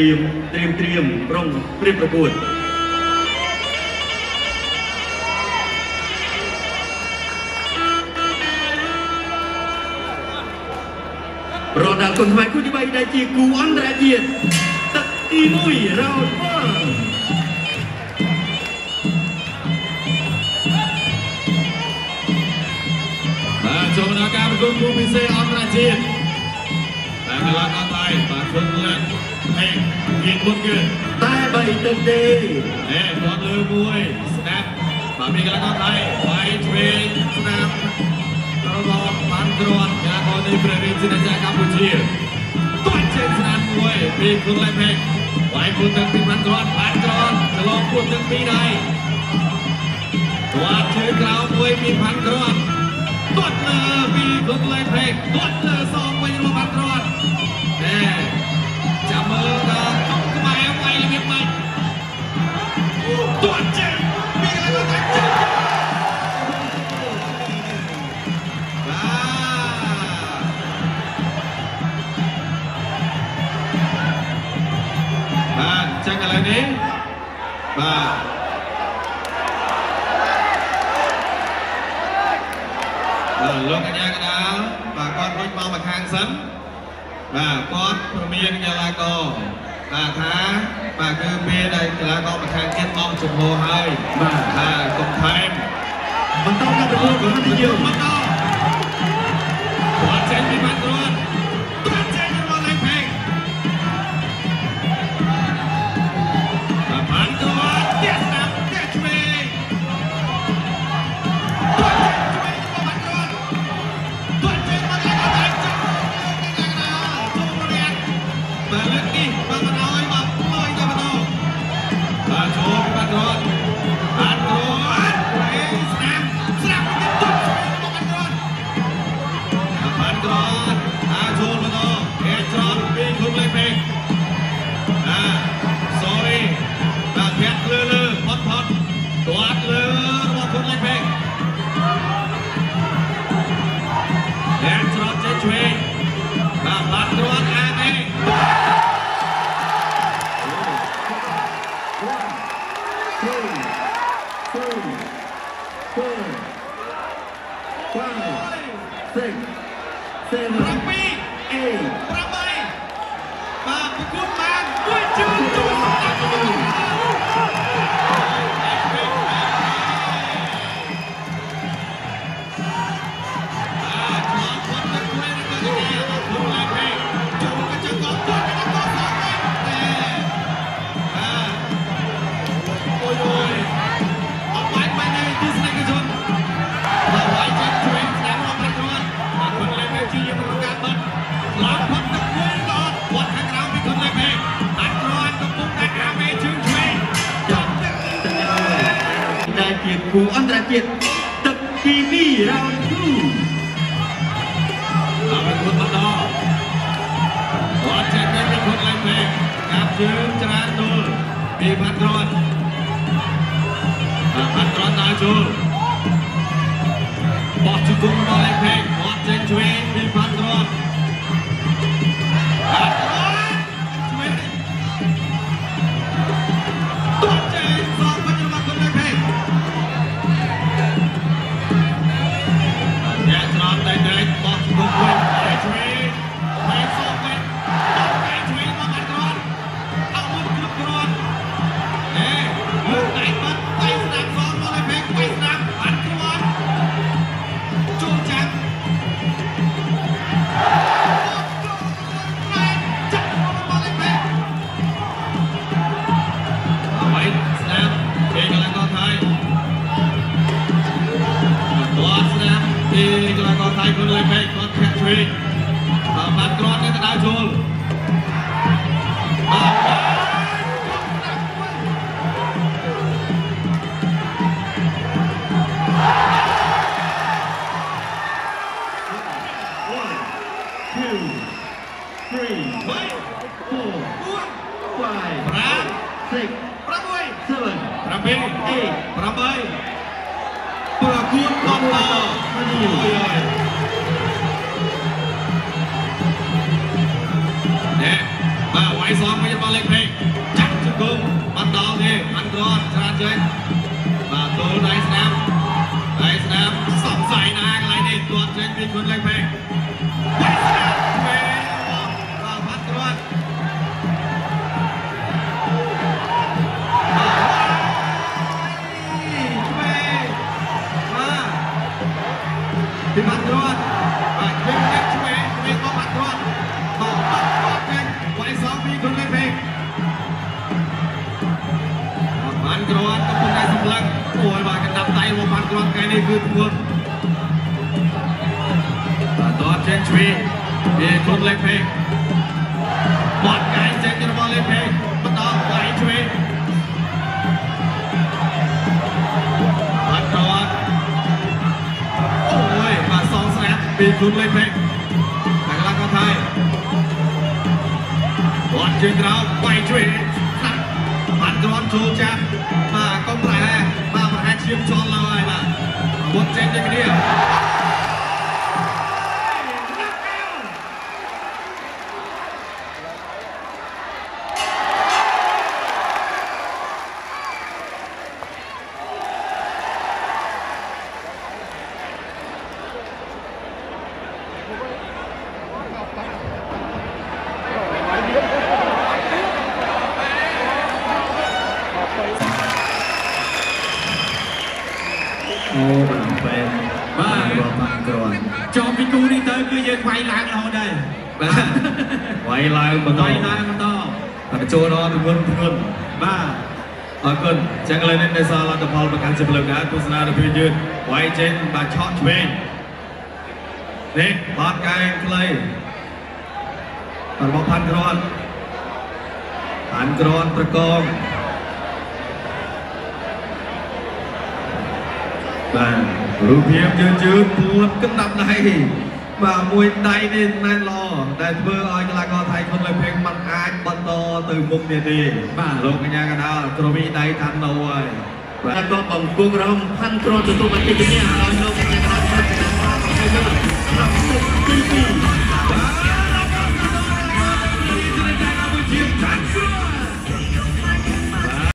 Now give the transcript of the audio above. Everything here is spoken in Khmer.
ត្រៀមត្រៀមត្រៀមប្រុងព្រៀបប្រកួតរដាល់គុណខ្មែរគូទី3ដែលជាគូអន្តរជាតិទឹកទី1រោត1បាទចូលដំណើរការប្រគំគូពិសេសអន្តរជាតិតែកីឡាករថៃបាទជន់ឡើងហេ មានមុនគឺតែបីទឹកទេហេគាត់លើមួយស្ដាប់បាទមានកីឡាករថៃវាយឆ្វេងស្ដាប់របស់បានគ្រាន់កីឡាករនៃព្រះរាជាណាចក្រកម្ពុជាទាត់ជើងស្ដាប់មួយពីគុណឡៃពេកវាយពុតទឹកពីបានគ្រាន់បានគ្រាន់ឆ្លងពុតទឹកពីដៃទាត់ជើងក្រោមមួយពីបានគ្រាន់ទាត់លើពីគុណលេខពេកទាត់លើសងវិញរបស់បាត់រត់ណែចាំ មើលដល់តុកខ្មែរវាយរបៀបម៉េចទាត់ចេញពីកន្លែងគាត់ចេញបាទចឹងឥឡូវនេះបាទបាទលោកកញ្ញាកដាលបាទគាត់រុញមកមកខាងសិន បាទគាត់ព្រមានកីឡាករបាទថាបាទគឺពេលដែលកីឡាករមកខាងទៀតមកចំហហើយបាទបាទកុំថែមបន្តការប្រកួតរបស់ទីយើងបន្តគាត់ចេញពីបាត់រត់គាត់ បាទលើ ជាតិទឹកទី2រោត2អរគុណបន្តគាត់ចេញទៅពីគុណលេខពេកកាប់ជើងច្រានដុលពីបាត់គ្រាន់បាទបាត់គ្រាន់ដើរចូលបោះជង្គង់របស់លេខពេកគាត់ចេញឆ្វេងពីបាត់គ្រាន់ Oh, yeah. យសងវិញរបស់លេខពេកចាក់ជង្គង់បាត់ដល់ទេអាន់ក្រតច្រានចេញបាទទល់ដៃស្ដាំដៃស្ដាំសង្ស័យណាកន្លែងនេះទាត់ចេញពីគុណលេខពេកដៃស្ដាំពេលបាទបាត់ក្រតពីបាត់ក្រតបាទវិញលេខឆ្វេង លឹងអូយបាទកណ្ដាប់ដៃរបស់បានគ្រាន់ថ្ងៃនេះគឺធ្ងន់បាទតតចេញជ្វីវាគុណលេខពេកបាត់កាយចេញរបស់លេខពេកបន្តវាយជ្វីបានគ្រាន់អូយបាទសងស្នាប់ពីគុណលេខពេកតែកន្លងក៏ថៃបាត់ជើងក្រោមវាយជ្វីស្នាប់បានគ្រាន់ចូលចាប់បាទកុំប្រែ បាទប្អូបាទបែបបាទបាទបានគ្រាន់ចប់ពីគូនេះទៅគឺយើងវាយឡើងរហូតដែរបាទវាយឡើងបន្តវាយឡើងបន្តបាទចូលដល់ធ្ងន់ធ្ងន់បាទអរគុណចឹងឥឡូវនេះនៅសល់លទ្ធផលប្រកាន់ជាផ្លូវការទស្សនាទៅពេលយឺតវាយចេញបាទឆក់ឆ្វេងនេះបាត់កែងខ្លីបាទរបស់ផាន់ក្រាន់ផាន់ក្រាន់ប្រកង បាទរូបភាពយឺតយឺតពួនកណ្ដាប់ដៃបាទមួយដៃនេះណែនល្អតែធ្វើឲ្យកីឡាករថៃខ្លួនលើភេងមិនអាចបន្តទៅមុខនេះទេបាទលោកកញ្ញាកណ្ដាលក្រវីដៃតាមនៅហើយបាទហើយក៏បំគងរំផាន់គ្រាន់ទទួលបានជ័យជំនះឲ្យលោកកញ្ញាកណ្ដាលធ្វើការសម្រាប់ទុកទី2បាទ